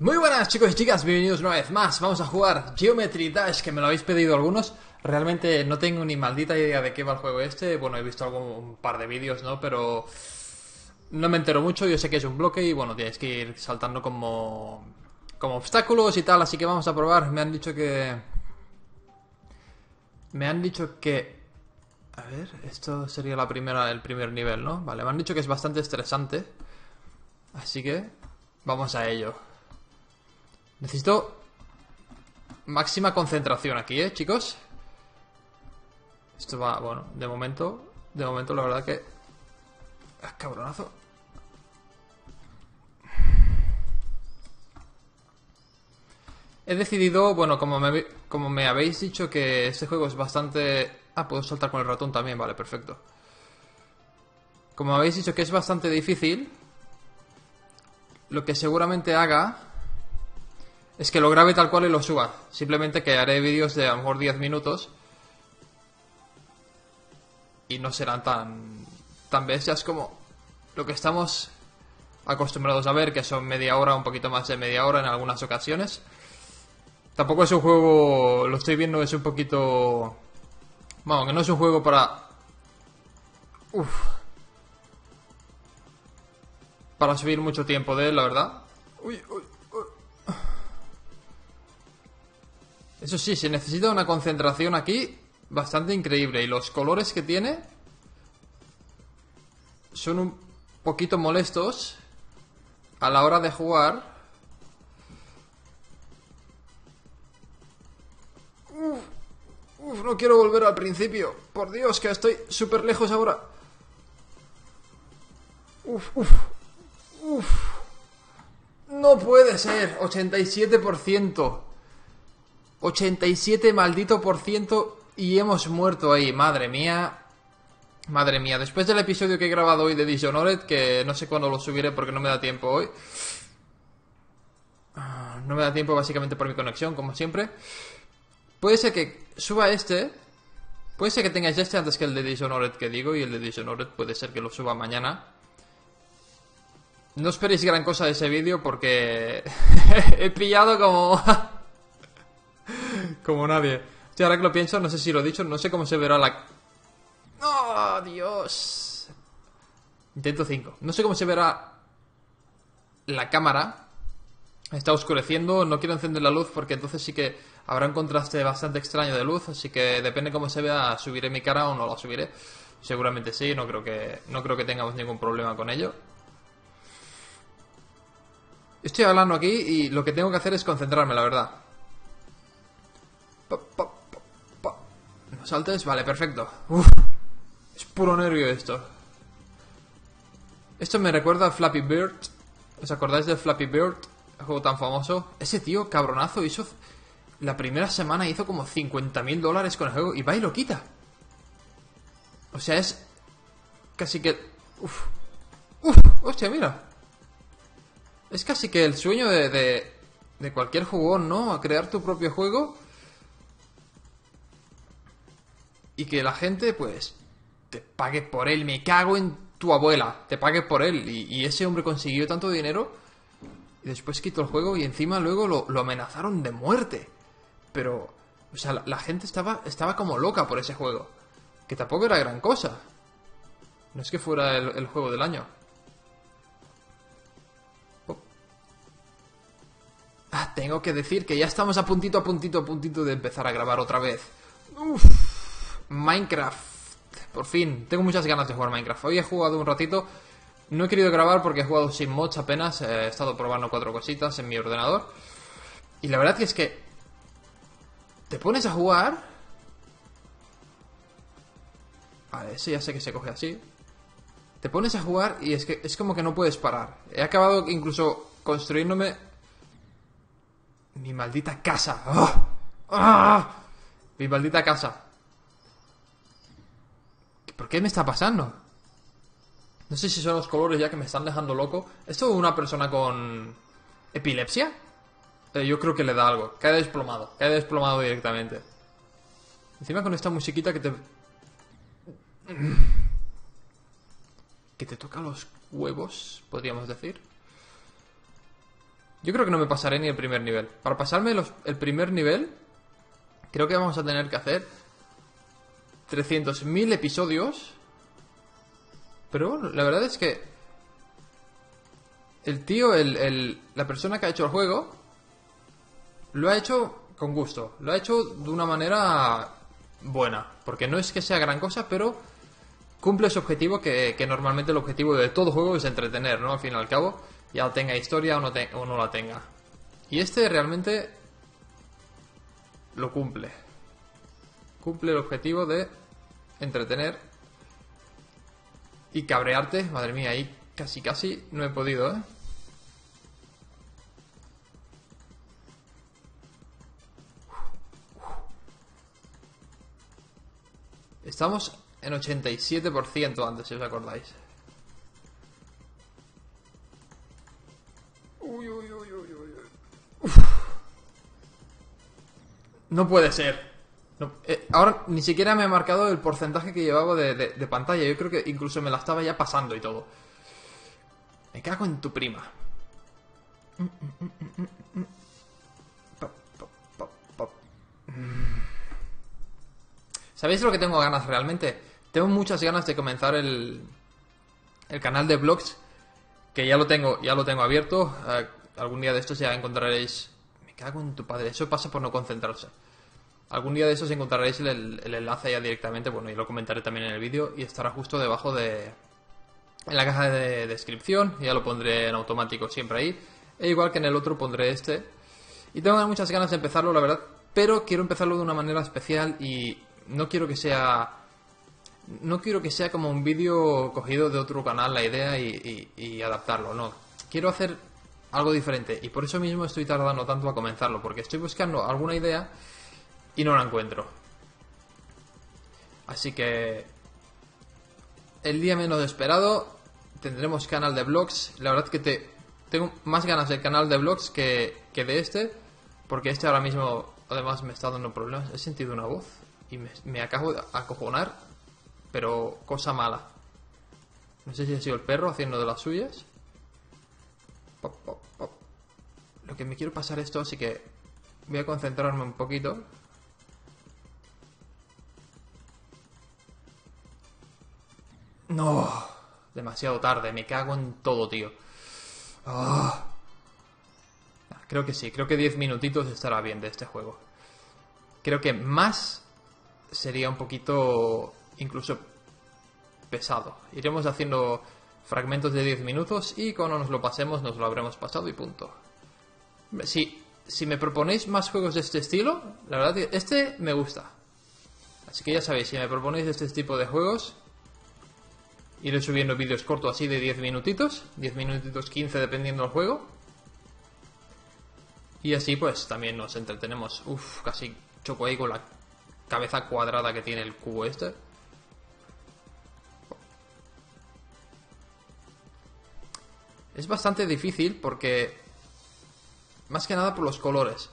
Muy buenas chicos y chicas, bienvenidos una vez más. Vamos a jugar Geometry Dash, que me lo habéis pedido algunos. Realmente no tengo ni maldita idea de qué va el juego este. Bueno, he visto algún un par de vídeos, ¿no? Pero no me entero mucho. Yo sé que es un bloque y bueno, tienes que ir saltando como, como obstáculos y tal. Así que vamos a probar. Me han dicho que... Me han dicho que... A ver, esto sería la primera, el primer nivel, ¿no? Vale, me han dicho que es bastante estresante. Así que vamos a ello. Necesito máxima concentración aquí, ¿eh, chicos? Esto va, bueno, de momento, de momento la verdad que... ¡Ah, cabronazo! He decidido, bueno, como me, como me habéis dicho que este juego es bastante... Ah, puedo saltar con el ratón también, vale, perfecto. Como habéis dicho que es bastante difícil, lo que seguramente haga es que lo grabe tal cual y lo suba. Simplemente que haré vídeos de a lo mejor 10 minutos. Y no serán tan, tan bestias como lo que estamos acostumbrados a ver, que son media hora, un poquito más de media hora en algunas ocasiones. Tampoco es un juego, lo estoy viendo, es un poquito... Bueno, que no es un juego para... Uf. Para subir mucho tiempo de él, la verdad. Uy, uy. Eso sí, se necesita una concentración aquí bastante increíble. Y los colores que tiene son un poquito molestos a la hora de jugar. Uf, uf, no quiero volver al principio. Por Dios, que estoy súper lejos ahora. Uf, uf, uf. No puede ser. 87%. 87 maldito por ciento y hemos muerto ahí. Madre mía. Madre mía. Después del episodio que he grabado hoy de Dishonored, que no sé cuándo lo subiré porque no me da tiempo hoy. Ah, no me da tiempo básicamente por mi conexión, como siempre. Puede ser que suba este. Puede ser que tengáis este antes que el de Dishonored que digo. Y el de Dishonored puede ser que lo suba mañana. No esperéis gran cosa de ese vídeo porque he pillado como... Como nadie. Ahora que lo pienso, no sé si lo he dicho, no sé cómo se verá la... ¡Oh, Dios! Intento 5. No sé cómo se verá la cámara. Está oscureciendo, no quiero encender la luz porque entonces sí que habrá un contraste bastante extraño de luz, así que depende cómo se vea, subiré mi cara o no la subiré. Seguramente sí, no creo que, no creo que tengamos ningún problema con ello. Estoy hablando aquí y lo que tengo que hacer es concentrarme, la verdad. Saltes? Vale, perfecto. es puro nervio esto. Esto me recuerda a Flappy Bird. ¿Os acordáis de Flappy Bird? El juego tan famoso. Ese tío, cabronazo, hizo... La primera semana hizo como 50.000 dólares con el juego y va y lo quita. O sea, es... Casi que... Uf. Uf, hostia, mira. Es casi que el sueño de, de, de cualquier jugón, ¿no? Crear tu propio juego y que la gente, pues, te pague por él. Me cago en tu abuela, te pague por él. Y, ese hombre consiguió tanto dinero y después quitó el juego y encima luego lo, amenazaron de muerte. Pero, o sea, la, gente estaba, estaba como loca por ese juego. Que tampoco era gran cosa. No es que fuera el, juego del año. Oh. Ah, tengo que decir que ya estamos a puntito, a puntito, a puntito de empezar a grabar otra vez. Uf. Minecraft. Por fin, tengo muchas ganas de jugar Minecraft. Hoy he jugado un ratito. No he querido grabar porque he jugado sin mods apenas. He estado probando cuatro cositas en mi ordenador. Y la verdad es que te pones a jugar. Vale, ese ya sé que se coge así. Te pones a jugar y es que es como que no puedes parar. He acabado incluso construyéndome mi maldita casa. ¡Ah! ¡Ah! Mi maldita casa. ¿Por qué me está pasando? No sé si son los colores ya que me están dejando loco. ¿Esto es una persona con epilepsia? Eh, yo creo que le da algo. Cae desplomado. Cae desplomado directamente. Encima con esta musiquita que te... Que te toca los huevos, podríamos decir. Yo creo que no me pasaré ni el primer nivel. Para pasarme los- el primer nivel, creo que vamos a tener que hacer 300.000 episodios. Pero bueno, la verdad es que el tío, el, el- la persona que ha hecho el juego, lo ha hecho con gusto. Lo ha hecho de una manera buena. Porque no es que sea gran cosa, pero cumple su objetivo, que, normalmente el objetivo de todo juego es entretener, ¿no? Al fin y al cabo, ya tenga historia o no, o no la tenga. Y este realmente lo cumple. Cumple el objetivo de entretener y cabrearte. Madre mía, ahí casi casi no he podido, ¿eh? Estamos en 87% antes, si os acordáis. Uy, uy, uy, uy, uy. Uf. No puede ser. Eh, ahora ni siquiera me ha marcado el porcentaje que llevaba de, pantalla. Yo creo que incluso me la estaba ya pasando y todo. Me cago en tu prima. ¿Sabéis lo que tengo ganas realmente? Tengo muchas ganas de comenzar el, el canal de vlogs, que ya lo tengo, ya lo tengo abierto. Eh, algún día de estos ya encontraréis. Me cago en tu padre, eso pasa por no concentrarse. Algún día de estos encontraréis el, el enlace ya directamente, bueno, y lo comentaré también en el vídeo, y estará justo debajo de. en la caja de descripción, ya lo pondré en automático siempre ahí. E igual que en el otro pondré este. Y tengo muchas ganas de empezarlo, la verdad, pero quiero empezarlo de una manera especial y no quiero que sea no quiero que sea como un vídeo cogido de otro canal la idea y, y- y adaptarlo, no. Quiero hacer algo diferente y por eso mismo estoy tardando tanto a comenzarlo, porque estoy buscando alguna idea y no la encuentro. Así que el día menos esperado tendremos canal de vlogs. La verdad que te, tengo más ganas del canal de vlogs que, que de este, porque este ahora mismo además me está dando problemas. He sentido una voz y me, acabo de acojonar, pero cosa mala. No sé si ha sido el perro haciendo de las suyas. Pop, pop, pop. Lo que me quiero pasar esto, así que voy a concentrarme un poquito. No, demasiado tarde, me cago en todo, tío. Ah. Creo que sí, creo que 10 minutitos estará bien de este juego. Creo que más sería un poquito incluso pesado. Iremos haciendo fragmentos de 10 minutos y cuando nos lo pasemos nos lo habremos pasado y punto. Si, si me proponéis más juegos de este estilo, la verdad que este me gusta. Así que ya sabéis, si me proponéis este tipo de juegos, iré subiendo vídeos cortos así de 10 minutitos, 10 minutitos 15 dependiendo del juego. Y así pues también nos entretenemos. Uf, casi choco ahí con la cabeza cuadrada que tiene el cubo este. Es bastante difícil porque... Más que nada por los colores.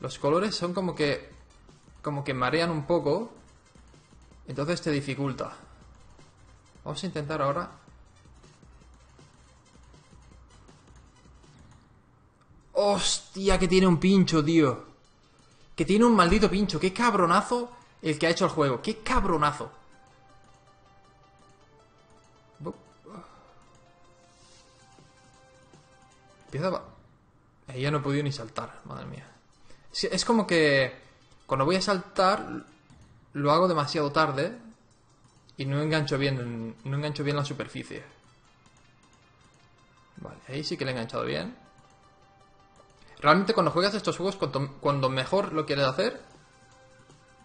Los colores son como que... Como que marean un poco. Entonces te dificulta. Vamos a intentar ahora... ¡Hostia! Que tiene un pincho, tío. Que tiene un maldito pincho. ¡Qué cabronazo el que ha hecho el juego! ¡Qué cabronazo! Empieza. Ahí ya no he podido ni saltar, madre mía. Es como que cuando voy a saltar lo hago demasiado tarde y no engancho bien, no engancho bien la superficie. Vale, ahí sí que le he enganchado bien. Realmente cuando juegas estos juegos, cuando mejor lo quieres hacer,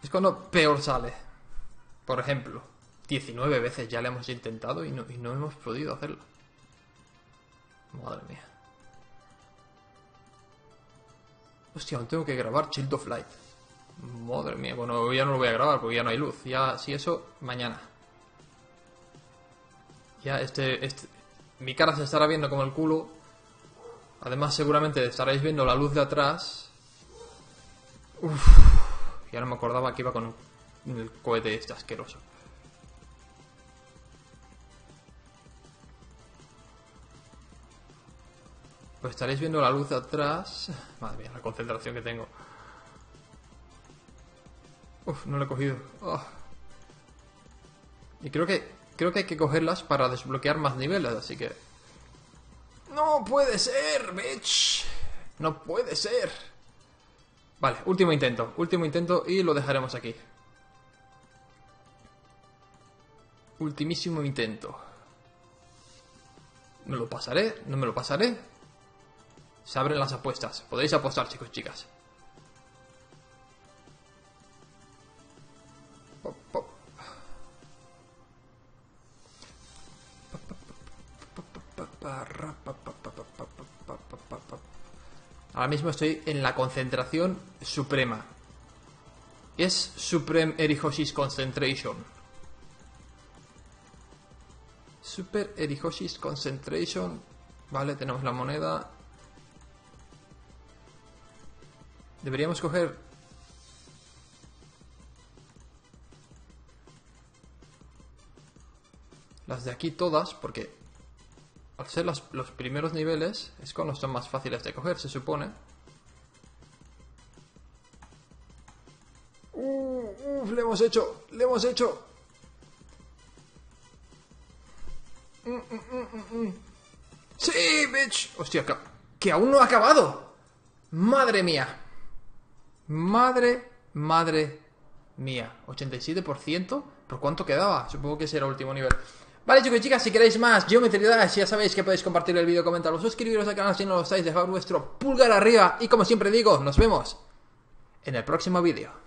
es cuando peor sale. Por ejemplo, 19 veces ya le hemos intentado y no, y no hemos podido hacerlo. Madre mía. Hostia, aún tengo que grabar Child of Light. Madre mía, bueno, ya no lo voy a grabar porque ya no hay luz. Ya, si eso, mañana. Ya, este, este... Mi cara se estará viendo como el culo. Además, seguramente estaréis viendo la luz de atrás. Uf, ya no me acordaba que iba con el cohete este asqueroso. Pues estaréis viendo la luz atrás. Madre mía, la concentración que tengo. Uf, no lo he cogido. Oh. Y creo que creo que hay que cogerlas para desbloquear más niveles, así que... ¡No puede ser, bitch! ¡No puede ser! Vale, último intento. Último intento y lo dejaremos aquí. Ultimísimo intento. ¿Me lo pasaré? ¿No me lo pasaré? Se abren las apuestas. Podéis apostar, chicos y chicas. Ahora mismo estoy en la concentración suprema. Es Supreme Erihoshi's Concentration. Super Erihoshi's Concentration. Vale, tenemos la moneda. Deberíamos coger... Las de aquí todas, porque al ser los, primeros niveles, es cuando son más fáciles de coger, se supone. Uh, ¡Uf! Le hemos hecho, le hemos hecho. Mm, mm, mm, ¡Sí, bitch! Hostia, que aún no ha acabado. Madre mía. Madre, madre mía. 87%. ¿Por cuánto quedaba? Supongo que ese era el último nivel. Vale chicos y chicas, si queréis más Geometry Dash, ya sabéis que podéis compartir el vídeo, comentarlo, suscribiros al canal si no lo estáis, dejar vuestro pulgar arriba y como siempre digo, nos vemos en el próximo vídeo.